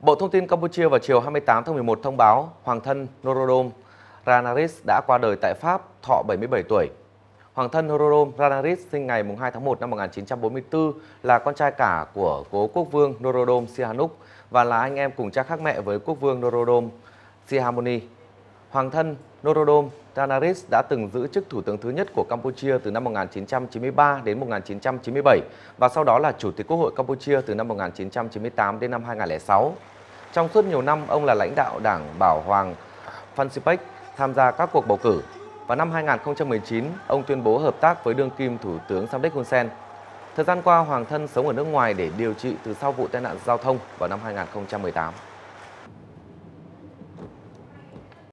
Bộ Thông tin Campuchia vào chiều 28 tháng 11 thông báo hoàng thân Norodom Ranaris đã qua đời tại Pháp, thọ 77 tuổi. Hoàng thân Norodom Ranaris sinh ngày 2 tháng 1 năm 1944 là con trai cả của cố quốc vương Norodom Sihanouk và là anh em cùng cha khác mẹ với quốc vương Norodom Sihamoni. Hoàng thân Norodom Tanaris đã từng giữ chức thủ tướng thứ nhất của Campuchia từ năm 1993 đến 1997 và sau đó là chủ tịch Quốc hội Campuchia từ năm 1998 đến năm 2006. Trong suốt nhiều năm, ông là lãnh đạo Đảng Bảo Hoàng Phansipech tham gia các cuộc bầu cử. Vào năm 2019, ông tuyên bố hợp tác với đương kim Thủ tướng Samdech Hun Sen. Thời gian qua, Hoàng thân sống ở nước ngoài để điều trị từ sau vụ tai nạn giao thông vào năm 2018.